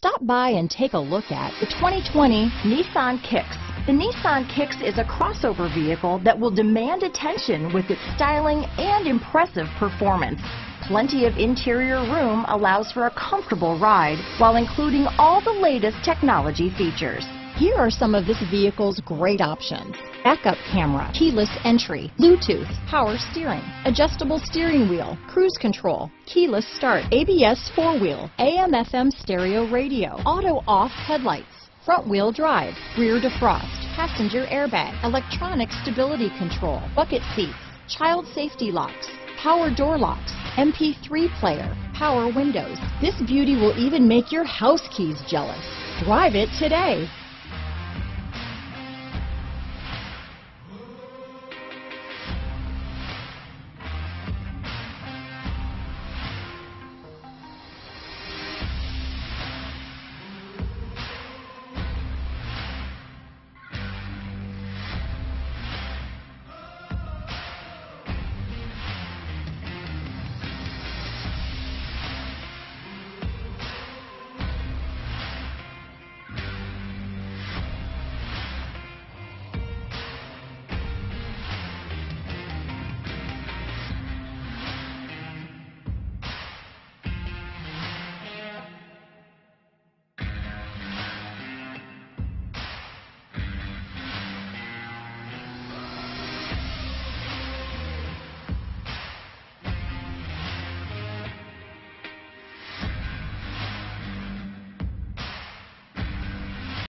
Stop by and take a look at the 2020 Nissan Kicks. The Nissan Kicks is a crossover vehicle that will demand attention with its styling and impressive performance. Plenty of interior room allows for a comfortable ride while including all the latest technology features. Here are some of this vehicle's great options. Backup camera, keyless entry, Bluetooth, power steering, adjustable steering wheel, cruise control, keyless start, ABS four-wheel, AM FM stereo radio, auto off headlights, front wheel drive, rear defrost, passenger airbag, electronic stability control, bucket seats, child safety locks, power door locks, MP3 player, power windows. This beauty will even make your house keys jealous. Drive it today.